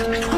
Dame tu.